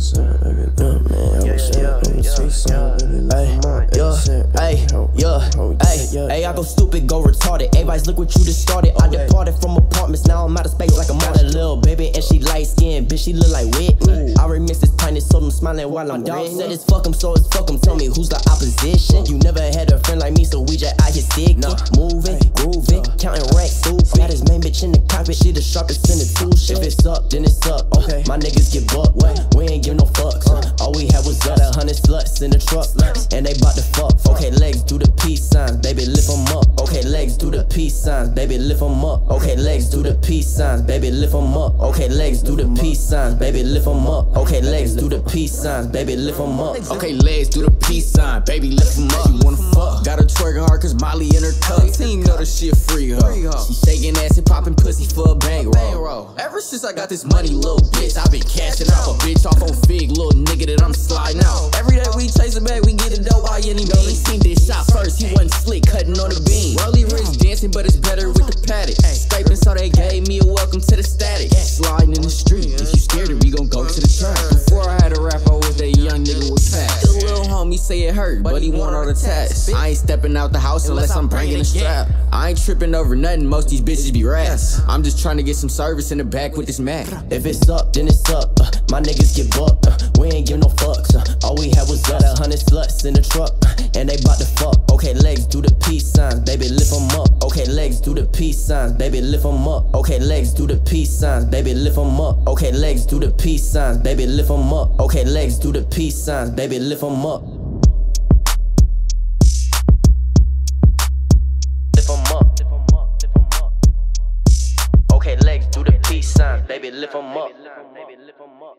it. Yeah, man, I was stuck on the sweet side, baby. Like, come on, Yeah, hey, hey, I go stupid, go retarded. Everybody's look what you just started. I departed from apartments, now I'm out of space like I'm out of little baby. And she light skinned, bitch, she look like Whitney. I remix this tiny, so I'm smiling while I'm dog said it's fuck 'em, so it's fuck 'em. Tell me who's the opposition. You never had a friend like me, so we just out here sticking. Moving, grooving, counting. In the cockpit, she the sharpest in the tool. If it's up, then it's up. Okay, my niggas get bucked. We ain't give no fucks. Uh. All we had was got a hundred sluts in the truck, and they bout to fuck. Okay, legs do the peace signs, baby, lift 'em up. Legs do the peace signs, baby, lift 'em up. Okay, legs do the peace signs, baby, lift 'em up. Okay, legs do the peace signs, baby, lift 'em up. Okay, legs do the peace signs, baby, lift 'em up. Okay, legs do the peace sign, baby, lift 'em up. You wanna fuck? Got her twerking hard cause Molly in her cup. Team know that she free hoe. She shaking ass and popping pussy for a bankroll. Ever since I got this money, little bitch, i been cashing out. A bitch off on fig, little nigga that I'm sliding out. Every day we chase a bag, we get a dope by any means. Seen this shot first, he wasn't slick, cutting on the beam. Rolly but it's better with the Patek. Scraping, so they gave me a welcome to the static. Sliding in the street, if you scared, we gon' go to the track. Before I had a rap, I was that young nigga with past. The little homie say it hurt, but he want all the tats. I ain't stepping out the house unless I'm bringing a strap. I ain't tripping over nothing, most these bitches be rats. I'm just trying to get some service in the back with this Mac. If it's up, then it's up. Uh, my niggas get bucked. Uh, we ain't give no fucks. Uh, all we had was got a hundred sluts in the truck, Okay, legs do the peace signs, baby, lift 'em up. Okay, legs do the peace signs, baby, lift 'em up. Okay, legs do the peace signs, baby, lift 'em up. Okay, legs do the peace signs, baby, lift 'em up. Okay, legs do the peace signs, baby, lift 'em up. Okay, legs do the peace signs, baby, lift 'em up. Baby, lift 'em up.